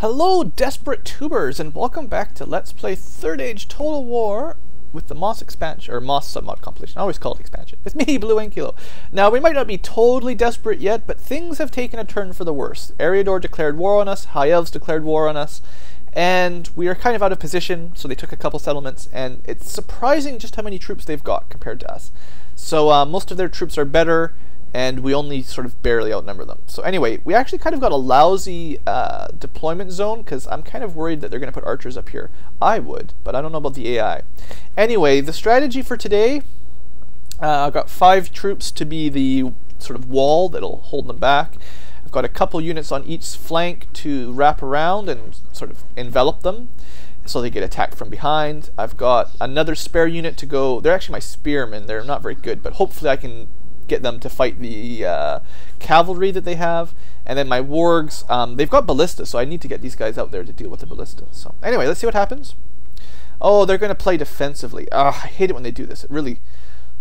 Hello, desperate tubers, and welcome back to Let's Play Third Age Total War with the MOS expansion, or MOS submod compilation. I always call it expansion. It's me, Blue Ankylo. Now, we might not be totally desperate yet, but things have taken a turn for the worse. Eriador declared war on us, High Elves declared war on us, and we are kind of out of position, so they took a couple settlements, and it's surprising just how many troops they've got compared to us. So uh, most of their troops are better, and we only sort of barely outnumber them. So anyway, we actually kind of got a lousy uh, deployment zone because I'm kind of worried that they're going to put archers up here. I would, but I don't know about the AI. Anyway, the strategy for today, uh, I've got five troops to be the sort of wall that'll hold them back. I've got a couple units on each flank to wrap around and sort of envelop them so they get attacked from behind. I've got another spare unit to go. They're actually my spearmen. They're not very good, but hopefully I can get them to fight the uh, cavalry that they have. And then my wargs, um, they've got ballista, so I need to get these guys out there to deal with the ballista. So anyway, let's see what happens. Oh, they're going to play defensively. Oh, I hate it when they do this. It really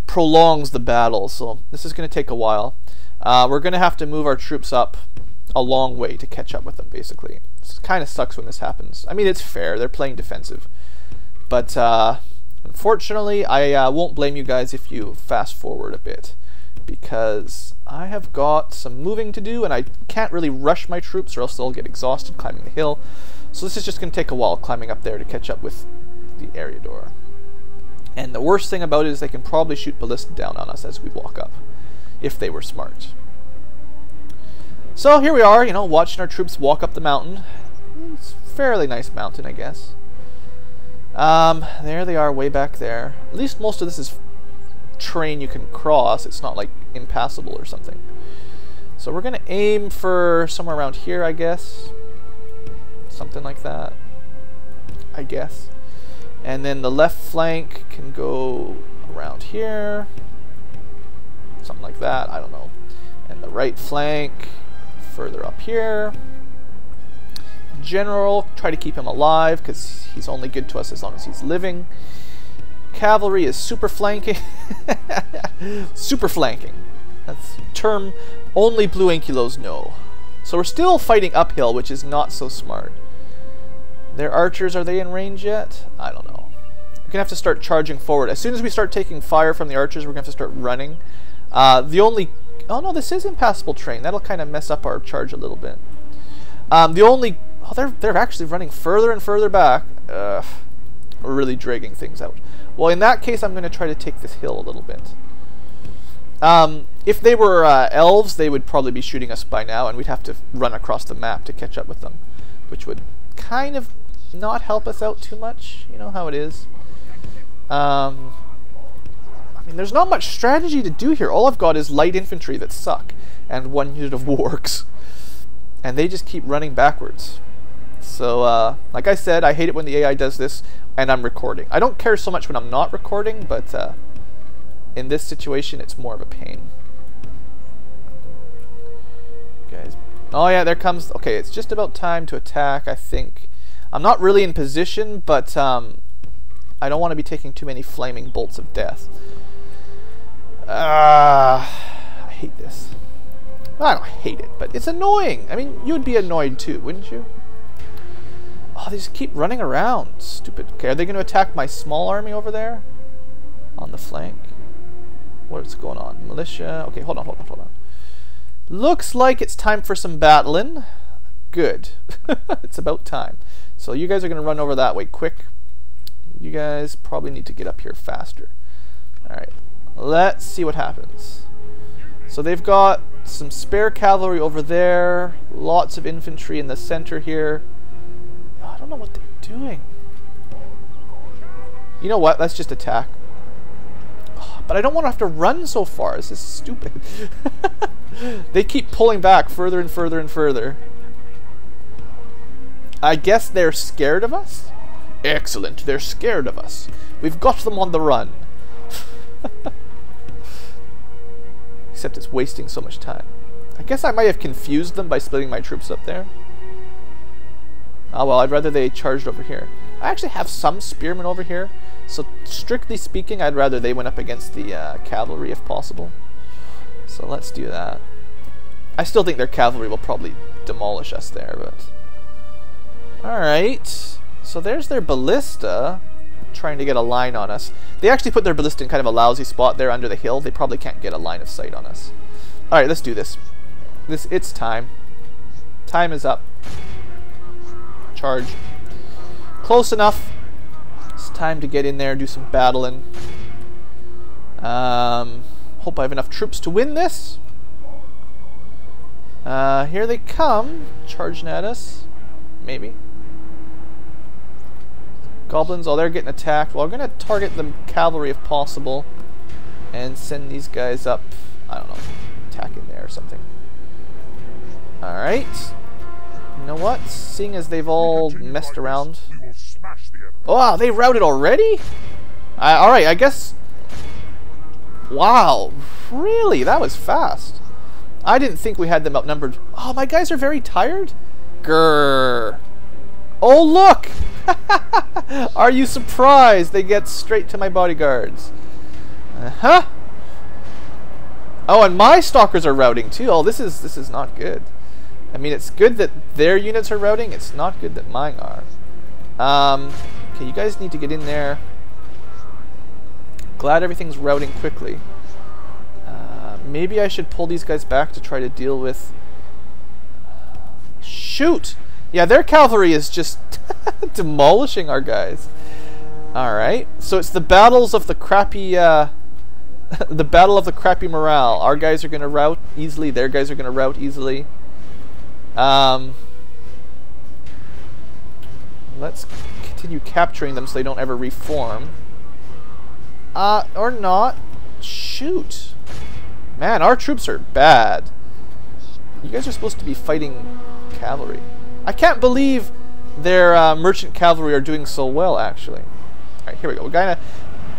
prolongs the battle, so this is going to take a while. Uh, we're going to have to move our troops up a long way to catch up with them, basically. It kind of sucks when this happens. I mean, it's fair. They're playing defensive. But uh, unfortunately, I uh, won't blame you guys if you fast forward a bit because I have got some moving to do and I can't really rush my troops or else they'll get exhausted climbing the hill. So this is just going to take a while climbing up there to catch up with the Eriador. And the worst thing about it is they can probably shoot ballista down on us as we walk up, if they were smart. So here we are, you know, watching our troops walk up the mountain. It's a fairly nice mountain, I guess. Um, there they are, way back there. At least most of this is terrain you can cross. It's not like impassable or something. So we're to aim for somewhere around here, I guess. Something like that. I guess. And then the left flank can go around here. Something like that. I don't know. And the right flank further up here. General, try to keep him alive because he's only good to us as long as he's living. Cavalry is super flanking. super flanking. That's term only blue ankylos know. So we're still fighting uphill, which is not so smart. Their archers, are they in range yet? I don't know. We're going to have to start charging forward. As soon as we start taking fire from the archers, we're going to have to start running. Uh, the only Oh no, this is impassable terrain. That'll kind of mess up our charge a little bit. Um, the only... Oh, they're, they're actually running further and further back. Ugh. Really dragging things out. Well, in that case, I'm going to try to take this hill a little bit. Um, if they were uh, elves, they would probably be shooting us by now, and we'd have to run across the map to catch up with them, which would kind of not help us out too much. You know how it is. Um, I mean, there's not much strategy to do here. All I've got is light infantry that suck, and one unit of wargs. And they just keep running backwards. So, uh, like I said, I hate it when the AI does this, and I'm recording. I don't care so much when I'm not recording, but uh, in this situation, it's more of a pain. Guys. Oh yeah, there comes... Okay, it's just about time to attack, I think. I'm not really in position, but um, I don't want to be taking too many flaming bolts of death. Ah, uh, I hate this. I don't hate it, but it's annoying. I mean, you'd be annoyed too, wouldn't you? Oh, they just keep running around. Stupid. Okay, are they going to attack my small army over there? On the flank? What's going on? Militia. Okay, hold on, hold on, hold on. Looks like it's time for some battling. Good. it's about time. So you guys are going to run over that way quick. You guys probably need to get up here faster. Alright. Let's see what happens. So they've got some spare cavalry over there, lots of infantry in the center here. I don't know what they're doing. You know what? Let's just attack. But I don't want to have to run so far. This is stupid. they keep pulling back further and further and further. I guess they're scared of us? Excellent, they're scared of us. We've got them on the run. Except it's wasting so much time. I guess I might have confused them by splitting my troops up there. Oh well, I'd rather they charged over here. I actually have some spearmen over here, so strictly speaking, I'd rather they went up against the uh, cavalry if possible. So let's do that. I still think their cavalry will probably demolish us there, but Alright. So there's their ballista trying to get a line on us. They actually put their ballista in kind of a lousy spot there under the hill. They probably can't get a line of sight on us. Alright, let's do this. This It's time. Time is up. Charge. Close enough. It's time to get in there, and do some battling. Um, hope I have enough troops to win this. Uh, here they come, charging at us. Maybe. Goblins, oh, they're getting attacked. Well, I'm going to target the cavalry if possible. And send these guys up, I don't know, attacking there or something. Alright. You know what? Seeing as they've all messed around. Oh, wow, they routed already? Alright, I guess... Wow, really? That was fast. I didn't think we had them outnumbered. Oh, my guys are very tired? Grrr. Oh, look! are you surprised they get straight to my bodyguards? Uh-huh. Oh, and my stalkers are routing too. Oh, this is this is not good. I mean, it's good that their units are routing. It's not good that mine are. Um, okay, you guys need to get in there. Glad everything's routing quickly. Uh, maybe I should pull these guys back to try to deal with... Shoot! Yeah, their cavalry is just demolishing our guys. Alright, so it's the battles of the crappy... Uh, the battle of the crappy morale. Our guys are going to rout easily. Their guys are going to rout easily. Um, let's continue capturing them so they don't ever reform. Uh, or not. Shoot. Man, our troops are bad. You guys are supposed to be fighting cavalry. I can't believe their uh, merchant cavalry are doing so well, actually. Alright, here we go. We're kind of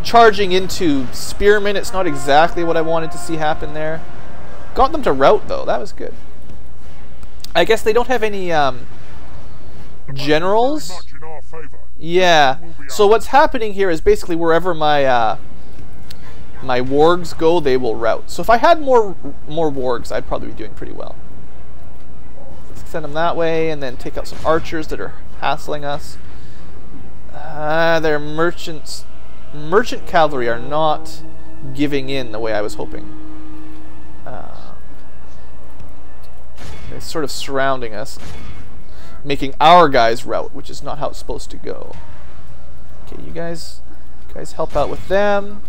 charging into spearmen. It's not exactly what I wanted to see happen there. Got them to rout, though. That was good. I guess they don't have any um, generals. Yeah. So what's happening here is basically wherever my uh, my wargs go, they will rout. So if I had more more wargs, I'd probably be doing pretty well. Let's send them that way, and then take out some archers that are hassling us. Uh, their merchants, merchant cavalry are not giving in the way I was hoping. It's sort of surrounding us, making our guys route, which is not how it's supposed to go. Okay, you guys, you guys help out with them.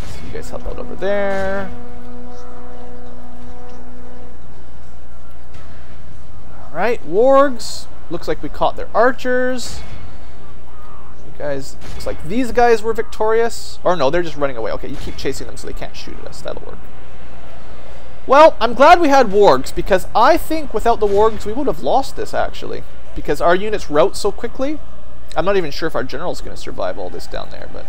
So you guys help out over there. Alright, wargs. Looks like we caught their archers. You guys, looks like these guys were victorious. Or no, they're just running away. Okay, you keep chasing them so they can't shoot at us. That'll work. Well, I'm glad we had wargs, because I think without the wargs we would have lost this, actually. Because our units rout so quickly. I'm not even sure if our general's going to survive all this down there, but...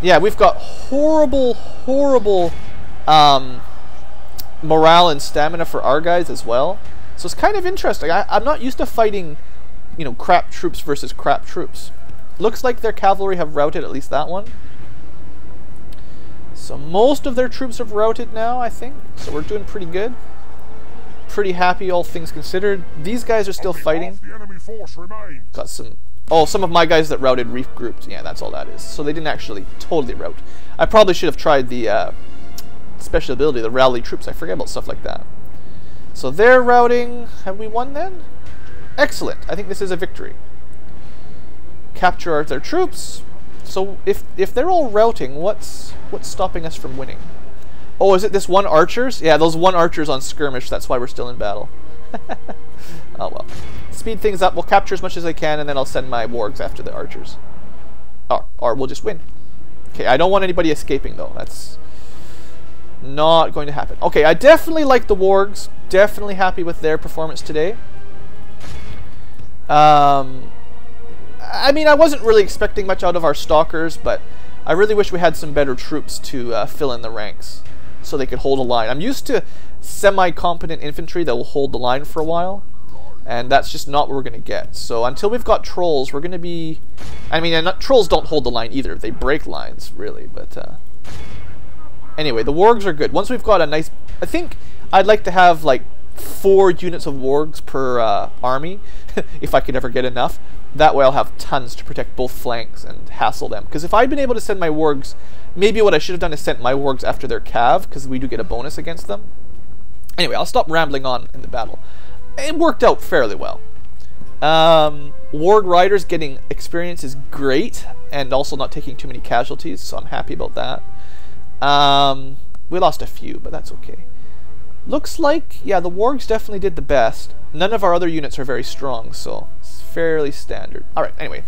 Yeah, we've got horrible, horrible um, morale and stamina for our guys as well. So it's kind of interesting. I, I'm not used to fighting, you know, crap troops versus crap troops. Looks like their cavalry have routed at least that one. So most of their troops have routed now, I think. So we're doing pretty good. Pretty happy, all things considered. These guys are still fighting. Got some... Oh, some of my guys that routed regrouped. Yeah, that's all that is. So they didn't actually totally rout. I probably should have tried the uh, special ability, the rally troops. I forget about stuff like that. So they're routing. Have we won then? Excellent. I think this is a victory. Capture their troops. So if if they're all routing, what's what's stopping us from winning? Oh, is it this one archers? Yeah, those one archers on skirmish. That's why we're still in battle. oh well. Speed things up. We'll capture as much as I can, and then I'll send my wargs after the archers. Or, or we'll just win. Okay, I don't want anybody escaping, though. That's not going to happen. Okay, I definitely like the wargs. Definitely happy with their performance today. Um, I mean, I wasn't really expecting much out of our stalkers, but I really wish we had some better troops to uh, fill in the ranks so they could hold a line. I'm used to semi-competent infantry that will hold the line for a while, and that's just not what we're going to get. So until we've got trolls, we're going to be... I mean, not, trolls don't hold the line either. They break lines, really, but... Uh, anyway, the wargs are good. Once we've got a nice... I think I'd like to have, like, four units of wargs per uh, army, if I could ever get enough. That way I'll have tons to protect both flanks and hassle them. Because if I'd been able to send my wargs, maybe what I should have done is sent my wargs after their cav, because we do get a bonus against them. Anyway, I'll stop rambling on in the battle. It worked out fairly well. Um, Warg Riders getting experience is great, and also not taking too many casualties, so I'm happy about that. Um, we lost a few, but that's okay. Looks like, yeah, the Wargs definitely did the best. None of our other units are very strong, so it's fairly standard. Alright, anyway.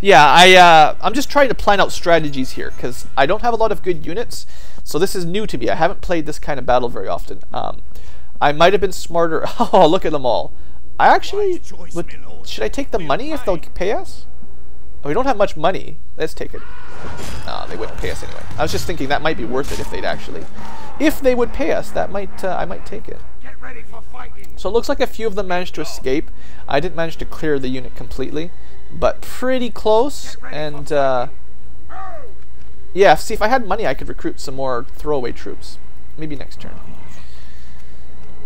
Yeah, I, uh, I'm just trying to plan out strategies here, because I don't have a lot of good units, so this is new to me. I haven't played this kind of battle very often. Um, I might have been smarter. oh, look at them all. I actually, would, should I take the money if they'll pay us? Oh, we don't have much money. Let's take it. No, they wouldn't pay us anyway. I was just thinking that might be worth it if they'd actually... If they would pay us, that might uh, I might take it. So it looks like a few of them managed to escape. I didn't manage to clear the unit completely, but pretty close. And uh, yeah, see if I had money, I could recruit some more throwaway troops. Maybe next turn.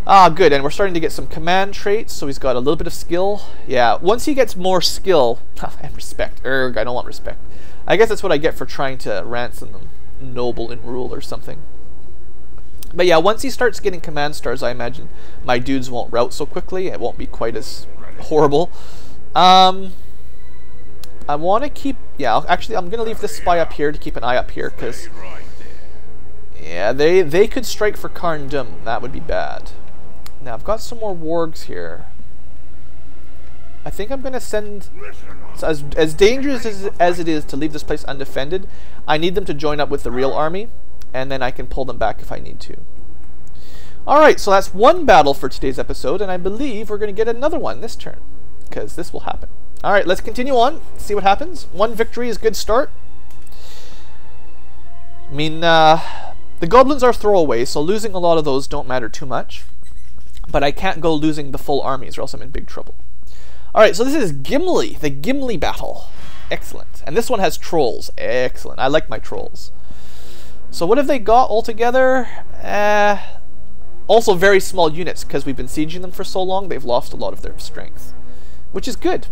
Ah, good, and we're starting to get some command traits, so he's got a little bit of skill. Yeah, once he gets more skill, and respect, erg, I don't want respect. I guess that's what I get for trying to ransom them, noble in rule or something. But yeah, once he starts getting command stars, I imagine my dudes won't rout so quickly. It won't be quite as horrible. Um, I want to keep... Yeah, actually, I'm going to leave this spy up here to keep an eye up here, because... Yeah, they, they could strike for Carndum. That would be bad. Now, I've got some more wargs here. I think I'm going to send... So as, as dangerous as, as it is to leave this place undefended, I need them to join up with the real army, and then I can pull them back if I need to. Alright, so that's one battle for today's episode, and I believe we're going to get another one this turn, because this will happen. Alright, let's continue on, see what happens. One victory is a good start. I mean, uh, the goblins are throwaway, so losing a lot of those don't matter too much. But I can't go losing the full armies or else I'm in big trouble. Alright, so this is Gimli, the Gimli battle. Excellent. And this one has trolls. Excellent. I like my trolls. So what have they got altogether? Uh, also very small units, because we've been sieging them for so long, they've lost a lot of their strength. Which is good.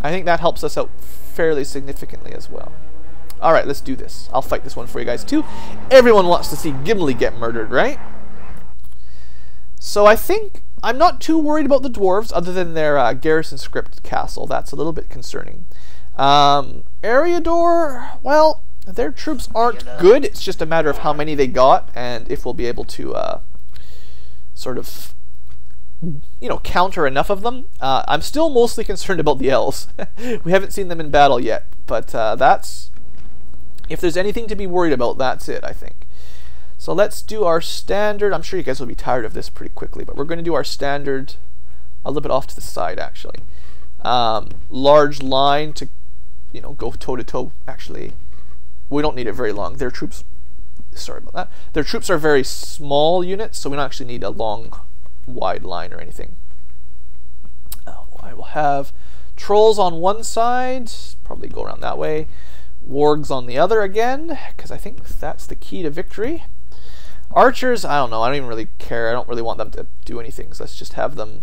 I think that helps us out fairly significantly as well. Alright, let's do this. I'll fight this one for you guys too. Everyone wants to see Gimli get murdered, right? So I think I'm not too worried about the dwarves, other than their uh, garrison script castle. That's a little bit concerning. Um, Eriador, well, their troops aren't good. It's just a matter of how many they got and if we'll be able to uh, sort of, you know, counter enough of them. Uh, I'm still mostly concerned about the elves. we haven't seen them in battle yet, but uh, that's if there's anything to be worried about, that's it. I think. So let's do our standard. I'm sure you guys will be tired of this pretty quickly, but we're going to do our standard a little bit off to the side, actually. Um, large line to, you know, go toe to toe. Actually, we don't need it very long. Their troops, sorry about that. Their troops are very small units, so we don't actually need a long, wide line or anything. Uh, I will have trolls on one side, probably go around that way. Wargs on the other again, because I think that's the key to victory. Archers, I don't know. I don't even really care. I don't really want them to do anything. So let's just have them.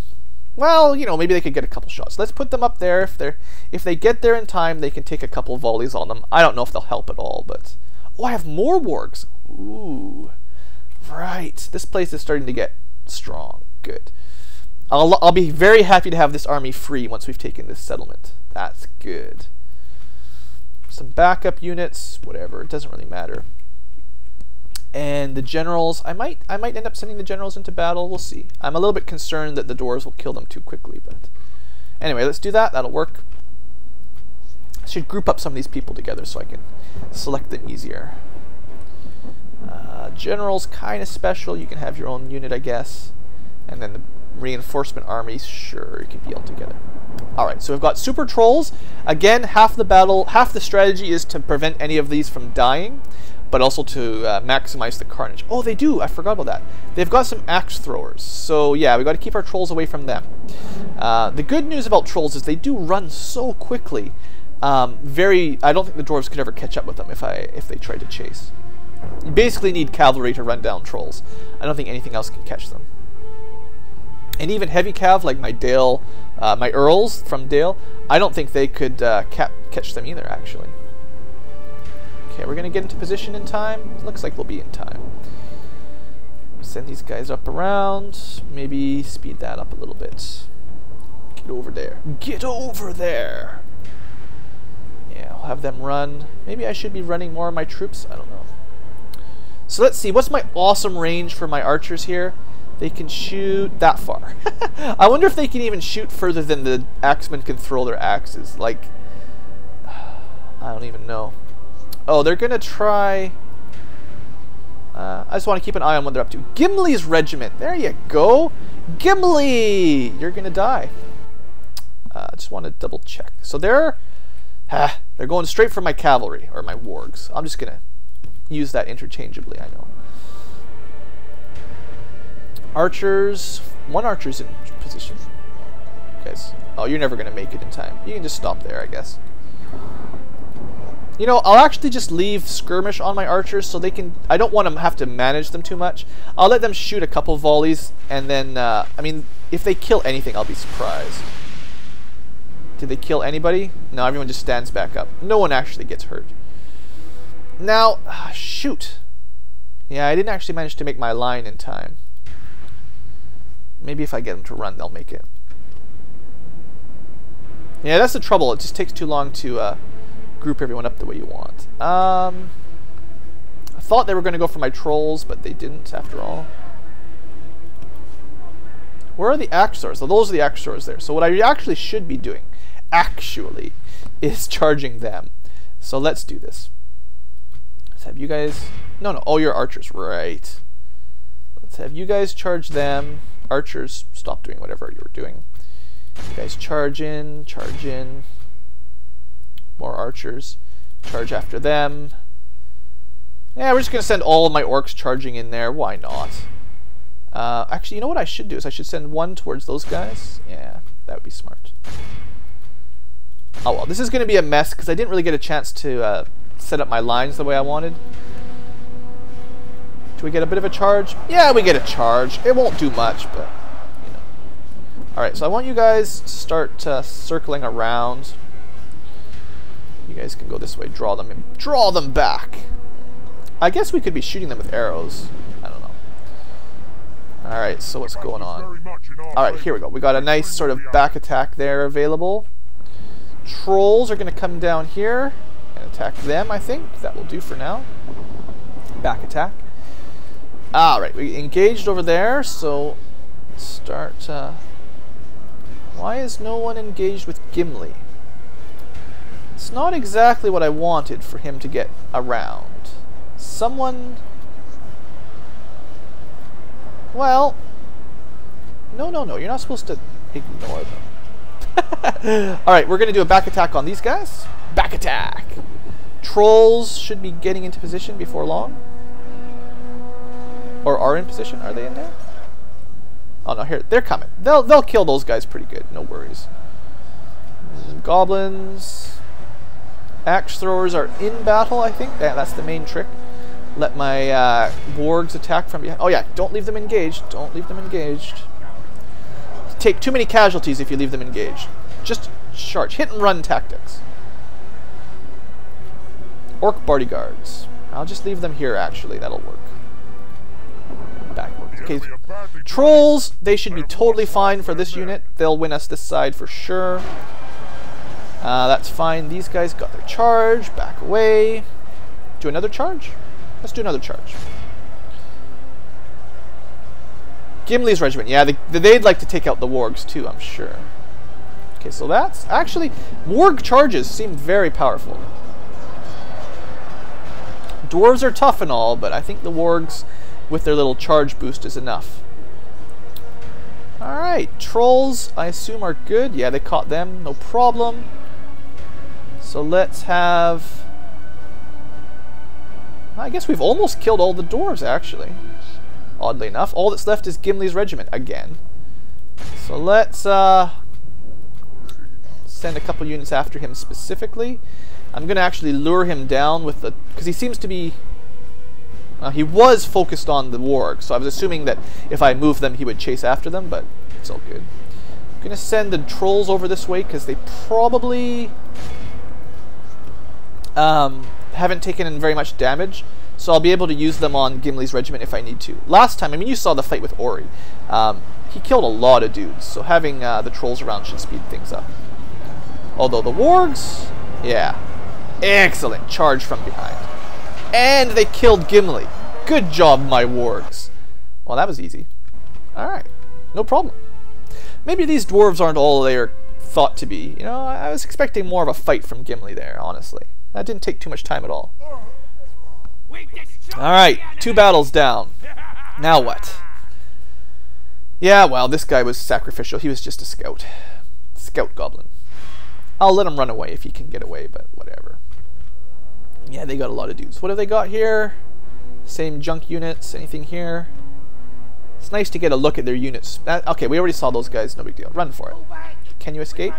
Well, you know, maybe they could get a couple shots. Let's put them up there. If they're if they get there in time, they can take a couple volleys on them. I don't know if they'll help at all, but oh, I have more wargs. Ooh, right. This place is starting to get strong. Good. I'll I'll be very happy to have this army free once we've taken this settlement. That's good. Some backup units, whatever. It doesn't really matter and the generals I might I might end up sending the generals into battle. We'll see. I'm a little bit concerned that the dwarves will kill them too quickly but anyway let's do that. That'll work. I should group up some of these people together so I can select them easier. Uh, generals kind of special. You can have your own unit I guess. And then the reinforcement armies sure you can be all together. Alright, so we've got super trolls. Again, half the battle, half the strategy is to prevent any of these from dying but also to uh, maximize the carnage. Oh, they do. I forgot about that. They've got some axe throwers. So yeah, we got to keep our trolls away from them. Uh, the good news about trolls is they do run so quickly. Um, very, I don't think the dwarves could ever catch up with them if I if they tried to chase. You basically need cavalry to run down trolls. I don't think anything else can catch them. And even heavy cav like my Dale, uh, my Earls from Dale, I don't think they could uh, catch them either, actually. Okay, we're to get into position in time. Looks like we'll be in time. Send these guys up around. Maybe speed that up a little bit. Get over there. Get over there! Yeah, I'll have them run. Maybe I should be running more of my troops. I don't know. So let's see. What's my awesome range for my archers here? They can shoot that far. I wonder if they can even shoot further than the axemen can throw their axes. Like, I don't even know. Oh, they're to try... Uh, I just want to keep an eye on what they're up to. Gimli's regiment. There you go. Gimli! You're to die. I uh, just want to double check. So they're... They're going straight for my cavalry, or my wargs. I'm just to use that interchangeably, I know. Archers. One archer's in position. Guys. Oh, you're never to make it in time. You can just stop there, I guess. You know, I'll actually just leave skirmish on my archers so they can... I don't want to have to manage them too much. I'll let them shoot a couple volleys, and then, uh, I mean, if they kill anything, I'll be surprised. Did they kill anybody? No, everyone just stands back up. No one actually gets hurt. Now, uh, shoot. Yeah, I didn't actually manage to make my line in time. Maybe if I get them to run, they'll make it. Yeah, that's the trouble. It just takes too long to... Uh, group everyone up the way you want. Um, I thought they were going to go for my trolls, but they didn't after all. Where are the Axors? So those are the Axors there. So what I actually should be doing, actually, is charging them. So let's do this. Let's have you guys... No, no. all you're archers. Right. Let's have you guys charge them. Archers, stop doing whatever you were doing. You guys charge in, charge in more archers. Charge after them. Yeah, we're just going to send all of my orcs charging in there. Why not? Uh, actually, you know what I should do is I should send one towards those guys. Yeah, that would be smart. Oh well, this is going to be a mess because I didn't really get a chance to uh, set up my lines the way I wanted. Do we get a bit of a charge? Yeah, we get a charge. It won't do much, but, you know. Alright, so I want you guys to start uh, circling around. You guys can go this way. Draw them in. Draw them back! I guess we could be shooting them with arrows. I don't know. Alright, so what's going on? Alright, here we go. We got a nice sort of back attack there available. Trolls are going to come down here and attack them, I think. That will do for now. Back attack. Alright, we engaged over there, so start... Uh, why is no one engaged with Gimli? It's not exactly what I wanted for him to get around. Someone... Well... No, no, no. You're not supposed to ignore them. Alright, we're going to do a back attack on these guys. Back attack! Trolls should be getting into position before long. Or are in position. Are they in there? Oh no, here they're coming. They'll they'll kill those guys pretty good. No worries. Goblins. Axe throwers are in battle, I think. Yeah, that's the main trick. Let my uh, wargs attack from behind. Oh yeah, don't leave them engaged. Don't leave them engaged. Take too many casualties if you leave them engaged. Just charge. Hit and run tactics. Orc bodyguards. I'll just leave them here, actually. That'll work. Backwards. Okay. Trolls, they should be totally fine for this unit. They'll win us this side for sure. Uh, that's fine. These guys got their charge. Back away. Do another charge? Let's do another charge. Gimli's regiment. Yeah, they, they'd like to take out the wargs too, I'm sure. Okay, so that's... Actually, warg charges seem very powerful. Dwarves are tough and all, but I think the wargs with their little charge boost is enough. Alright, trolls, I assume are good. Yeah, they caught them, no problem. So let's have... I guess we've almost killed all the dwarves, actually. Oddly enough. All that's left is Gimli's regiment, again. So let's uh, send a couple units after him specifically. I'm going to actually lure him down with the... Because he seems to be... Uh, he was focused on the warg, so I was assuming that if I move them, he would chase after them, but It's all good. I'm gonna send the trolls over this way because they probably um, haven't taken in very much damage. So I'll be able to use them on Gimli's regiment if I need to. Last time, I mean, you saw the fight with Ori. Um, he killed a lot of dudes, so having uh, the trolls around should speed things up. Although the wargs, yeah, excellent charge from behind. And they killed Gimli. Good job, my wargs. Well, that was easy. Alright, no problem. Maybe these dwarves aren't all they're thought to be. You know, I was expecting more of a fight from Gimli there, honestly. That didn't take too much time at all. Alright, two battles down. Now what? Yeah, well, this guy was sacrificial. He was just a scout. Scout goblin. I'll let him run away if he can get away, but whatever. Yeah, they got a lot of dudes. What have they got here? Same junk units. Anything here? It's nice to get a look at their units. That, okay, we already saw those guys. No big deal. Run for it. Can you escape?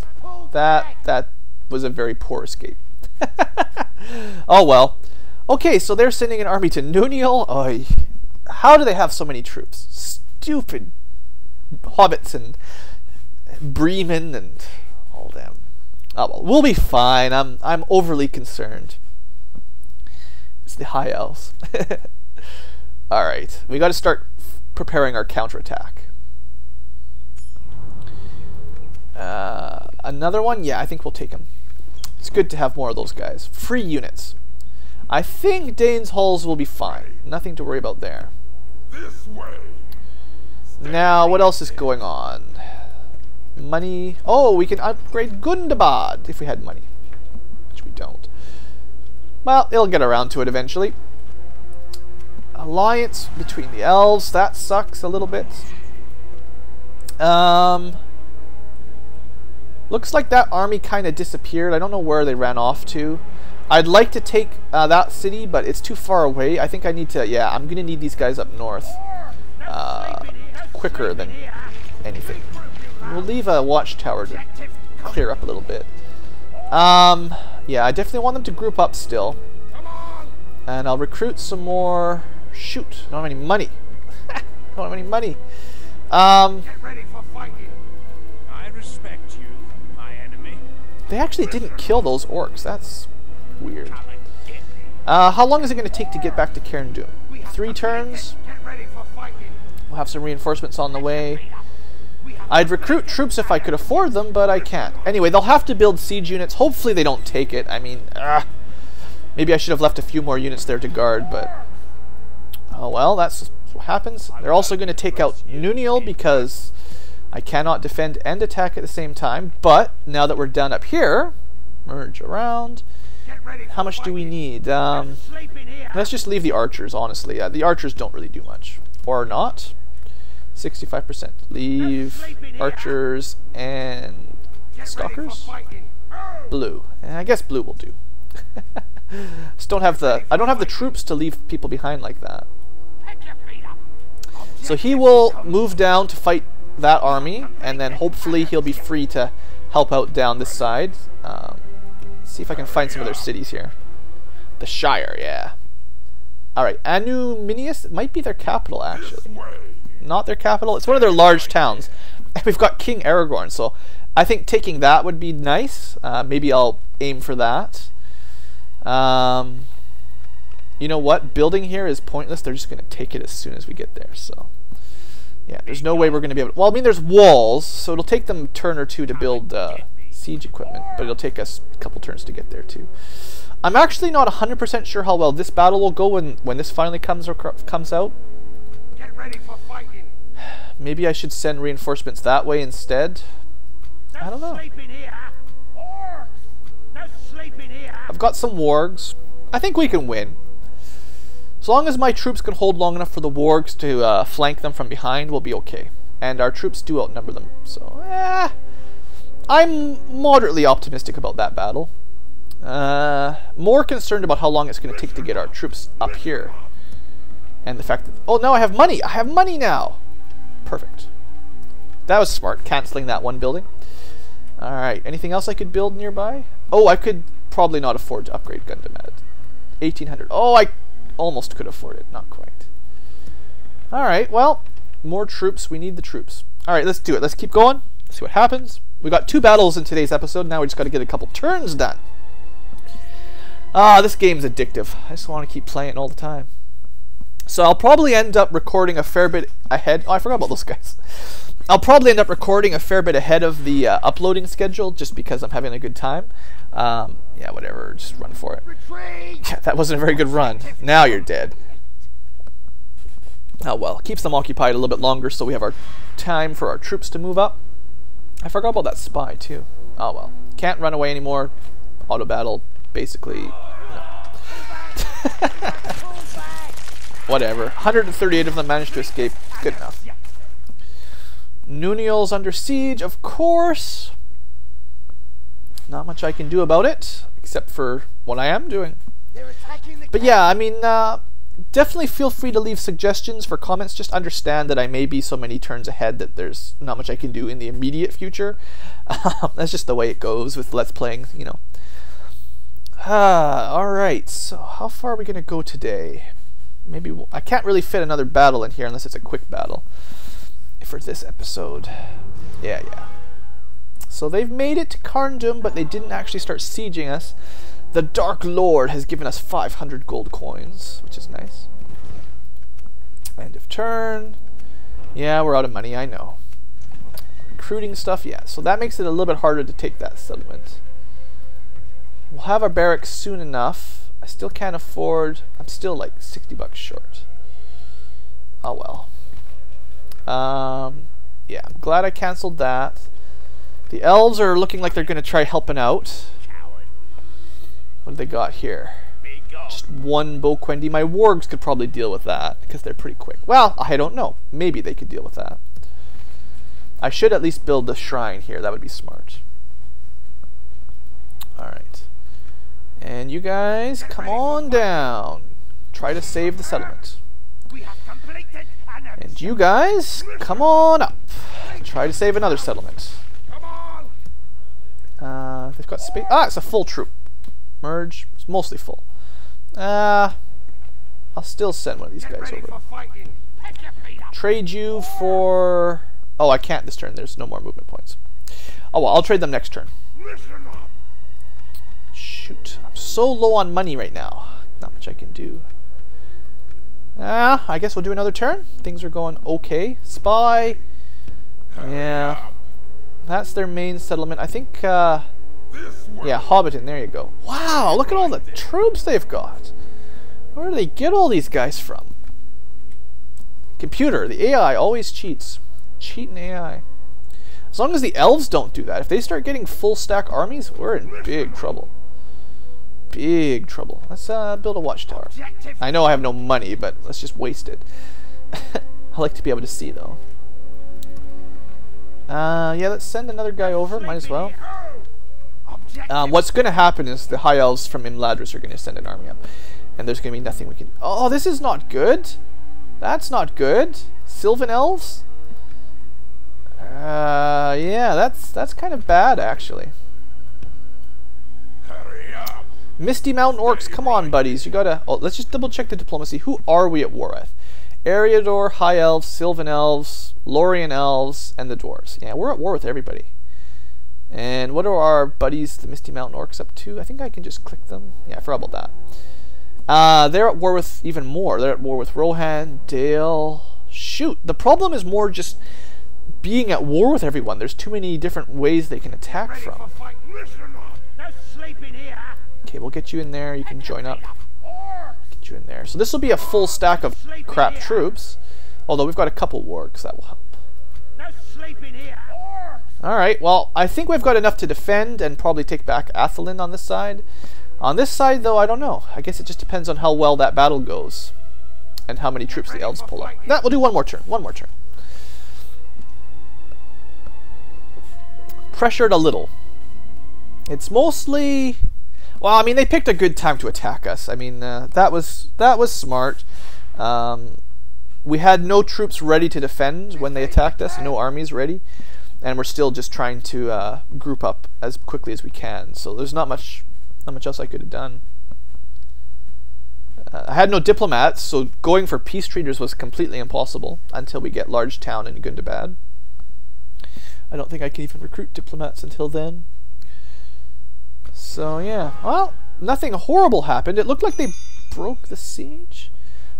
That that was a very poor escape. oh well. Okay, so they're sending an army to Nuniel. Oh, how do they have so many troops? Stupid hobbits and Breemen and all them. Oh well, we'll be fine. I'm I'm overly concerned. It's the high elves. all right, we got to start preparing our counterattack. Uh, another one? Yeah, I think we'll take him. It's good to have more of those guys. Free units. I think Dain's Halls will be fine. Nothing to worry about there. This way. Now, what else is going on? Money. Oh, we can upgrade Gundabad if we had money. Which we don't. Well, it'll get around to it eventually. Alliance between the elves. That sucks a little bit. Um... Looks like that army kind of disappeared. I don't know where they ran off to. I'd like to take uh, that city, but it's too far away. I think I need to, yeah, I'm going to need these guys up north uh, quicker than anything. We'll leave a watchtower to clear up a little bit. Um, yeah, I definitely want them to group up still. And I'll recruit some more... Shoot, I don't have any money. I don't have any money. Um, They actually didn't kill those orcs. That's weird. Uh, how long is it going to take to get back to Carndum? Three turns? We'll have some reinforcements on the way. I'd recruit troops if I could afford them, but I can't. Anyway, they'll have to build siege units. Hopefully they don't take it. I mean, uh, maybe I should have left a few more units there to guard, but... Oh well, that's what happens. They're also going to take out Nuniel because I cannot defend and attack at the same time, but now that we're done up here, merge around. How much do we need? Um, let's just leave the archers, honestly. Uh, the archers don't really do much. Or not. 65%. Leave archers and stalkers? Blue. And I guess blue will do. Just don't have the I don't have the troops to leave people behind like that. So he will move down to fight that army, and then hopefully he'll be free to help out down this side. Um, see if I can find some of their cities here. The Shire, yeah. Alright, Annuminas might be their capital, actually. Not their capital. It's one of their large towns. We've got King Aragorn, so I think taking that would be nice. Uh, maybe I'll aim for that. Um, you know what? Building here is pointless. They're just going to take it as soon as we get there, so... Yeah, there's no way we're going to be able to... Well, I mean, there's walls, so it'll take them a turn or two to build uh, siege equipment, but it'll take us a couple turns to get there, too. I'm actually not 100% sure how well this battle will go when, when this finally comes or comes out. Get ready for fighting. Maybe I should send reinforcements that way instead. I don't know. I've got some wargs. I think we can win. As long as my troops can hold long enough for the wargs to uh, flank them from behind, we'll be okay. And our troops do outnumber them, so eh, I'm moderately optimistic about that battle. Uh, more concerned about how long it's going to take to get our troops up here. And the fact that... Oh, now I have money! I have money now! Perfect. That was smart, canceling that one building. Alright, anything else I could build nearby? Oh, I could probably not afford to upgrade Gundabad at 1800. Oh, I almost could afford it, not quite. Alright, well, more troops. We need the troops. Alright, let's do it. Let's keep going. see what happens. We got two battles in today's episode. Now we just got to get a couple turns done. Ah, this game's addictive. I just want to keep playing all the time. So I'll probably end up recording a fair bit ahead. Oh, I forgot about those guys. I'll probably end up recording a fair bit ahead of the uh, uploading schedule just because I'm having a good time. Um, yeah, whatever. Just run for it. Yeah, that wasn't a very good run. Now you're dead. Oh well, keeps them occupied a little bit longer so we have our time for our troops to move up. I forgot about that spy too. Oh well. Can't run away anymore. Auto battle, basically. No. Whatever. 138 of them managed to escape. Good enough. Nuniel's under siege, of course. Not much I can do about it, except for what I am doing. But yeah, I mean, uh, definitely feel free to leave suggestions for comments. Just understand that I may be so many turns ahead that there's not much I can do in the immediate future. Um, that's just the way it goes with Let's Playing, you know. Ah, alright, so how far are we going to go today? Maybe we'll, I can't really fit another battle in here unless it's a quick battle for this episode. Yeah, yeah. So they've made it to Carndum, but they didn't actually start sieging us. The Dark Lord has given us 500 gold coins, which is nice. End of turn. Yeah, we're out of money, I know. Recruiting stuff, yeah. So that makes it a little bit harder to take that settlement. We'll have our barracks soon enough. I still can't afford... I'm still like 60 bucks short. Oh well. Um, yeah, I'm glad I cancelled that. The elves are looking like they're going to try helping out. What do they got here? Just one Boquendi. My wargs could probably deal with that because they're pretty quick. Well, I don't know. Maybe they could deal with that. I should at least build the shrine here. That would be smart. Alright. And you guys, come on down. Try to save the settlement. And you guys, come on up. Try to save another settlement. Uh, they've got space. Ah, it's a full troop. Merge. It's mostly full. Uh, I'll still send one of these guys over. Trade you for... Oh, I can't this turn. There's no more movement points. Oh, well, I'll trade them next turn. Shoot. I'm so low on money right now. Not much I can do. Ah, I guess we'll do another turn. Things are going okay. Spy. Yeah. That's their main settlement. I think, uh, yeah, Hobbiton, there you go. Wow, look at all the troops they've got. Where do they get all these guys from? Computer, the AI always cheats. Cheating AI. As long as the elves don't do that, if they start getting full stack armies, we're in big trouble. Big trouble. Let's uh, build a watchtower. I know I have no money, but let's just waste it. I like to be able to see, though. Uh, yeah, let's send another guy over. Might as well. Um, what's going to happen is the High Elves from Imladris are going to send an army up. And there's going to be nothing we can... Oh, this is not good. That's not good. Sylvan Elves? Uh, yeah, that's that's kind of bad, actually. Misty Mountain Orcs, come on, buddies. You gotta... Oh, let's just double check the diplomacy. Who are we at war with? Eriador, High Elves, Sylvan Elves, Lorien Elves, and the Dwarves. Yeah, we're at war with everybody. And what are our buddies, the Misty Mountain Orcs, up to? I think I can just click them. Yeah, I forgot about that. Uh, they're at war with even more. They're at war with Rohan, Dale. Shoot, the problem is more just being at war with everyone. There's too many different ways they can attack from. Okay, we'll get you in there. You can join up. Get you in there. So this will be a full stack of crap troops. Although we've got a couple wargs, that will help. Alright, well, I think we've got enough to defend and probably take back Athelin on this side. On this side, though, I don't know. I guess it just depends on how well that battle goes. And how many troops the elves pull up. That, we'll do one more turn. One more turn. Pressured a little. It's mostly well, I mean, they picked a good time to attack us. I mean, uh, that was that was smart. Um, we had no troops ready to defend when they attacked us, no armies ready, and we're still just trying to uh, group up as quickly as we can. So there's not much, not much else I could have done. Uh, I had no diplomats, so going for peace treaters was completely impossible until we get large town in Gundabad. I don't think I can even recruit diplomats until then. So yeah, well, nothing horrible happened. It looked like they broke the siege.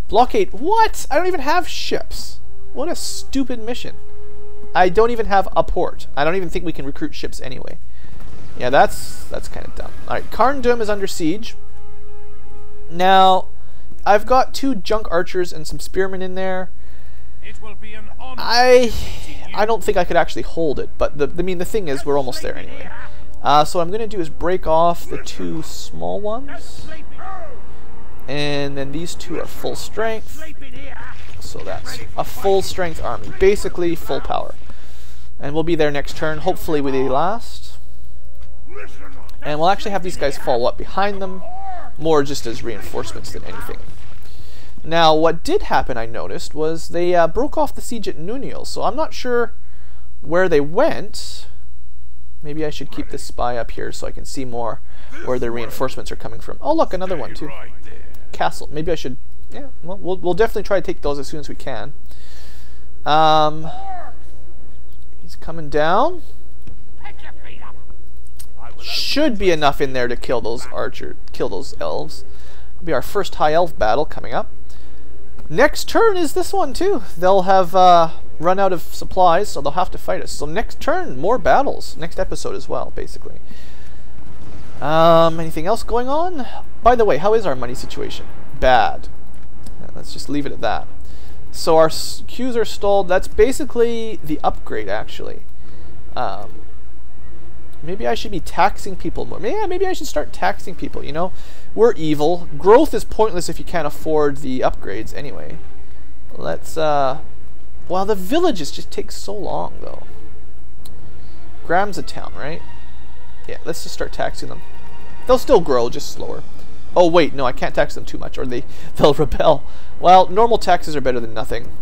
Blockade, what? I don't even have ships. What a stupid mission. I don't even have a port. I don't even think we can recruit ships anyway. Yeah, that's that's kind of dumb. Alright, Carndum is under siege. Now, I've got two junk archers and some spearmen in there. I I don't think I could actually hold it, but the I mean the thing is we're almost there anyway. Uh, so what I'm going to do is break off the two small ones. And then these two are full strength. So that's a full strength army. Basically full power. And we'll be there next turn. Hopefully we last. And we'll actually have these guys follow up behind them. More just as reinforcements than anything. Now, what did happen, I noticed, was they uh, broke off the siege at Nunio. So I'm not sure where they went. Maybe I should keep this spy up here so I can see more where their reinforcements are coming from. Oh, look, another one, too. Castle. Maybe I should... Yeah, well, we'll, we'll definitely try to take those as soon as we can. Um, he's coming down. Should be enough in there to kill those archer, kill those elves. It'll be our first high elf battle coming up. Next turn is this one too. They'll have uh, run out of supplies, so they'll have to fight us. So next turn, more battles. Next episode as well, basically. Um, anything else going on? By the way, how is our money situation? Bad. Yeah, let's just leave it at that. So our queues are stalled. That's basically the upgrade, actually. Um, maybe I should be taxing people more. Yeah, maybe I should start taxing people, you know? We're evil. Growth is pointless if you can't afford the upgrades anyway. Let's, uh... Well, the villages just take so long, though. Graham's a town, right? Yeah, let's just start taxing them. They'll still grow, just slower. Oh, wait, no, I can't tax them too much, or they, they'll rebel. Well, normal taxes are better than nothing.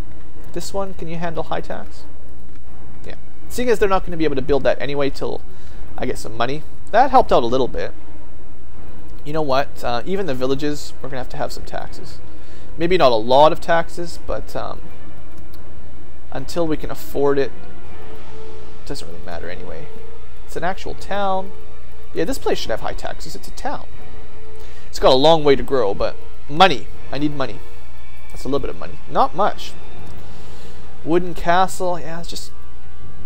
This one, can you handle high tax? Yeah. Seeing as they're not going to be able to build that anyway till I get some money, that helped out a little bit you know what? Uh, even the villages, we're going to have to have some taxes. Maybe not a lot of taxes, but um, until we can afford it, it doesn't really matter anyway. It's an actual town. Yeah, this place should have high taxes. It's a town. It's got a long way to grow, but money. I need money. That's a little bit of money. Not much. Wooden castle. Yeah, it's just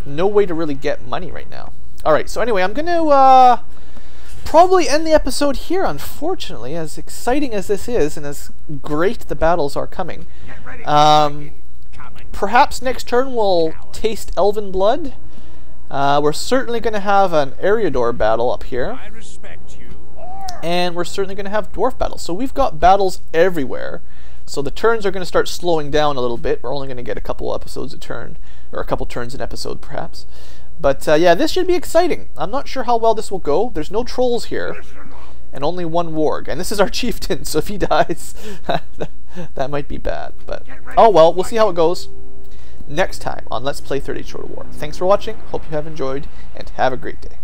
no way to really get money right now. All right, so anyway, I'm going to... Uh, probably end the episode here, unfortunately, as exciting as this is and as great the battles are coming. Um, perhaps next turn we'll taste Elven Blood. Uh, we're certainly going to have an Eriador battle up here. And we're certainly going to have Dwarf battles. So we've got battles everywhere. So the turns are going to start slowing down a little bit. We're only going to get a couple episodes a turn, or a couple turns an episode perhaps. But uh, yeah, this should be exciting. I'm not sure how well this will go. There's no trolls here, and only one warg. And this is our chieftain, so if he dies, that might be bad. But oh well, we'll see how it goes next time on Let's Play Third Age Total War. Thanks for watching. Hope you have enjoyed, and have a great day.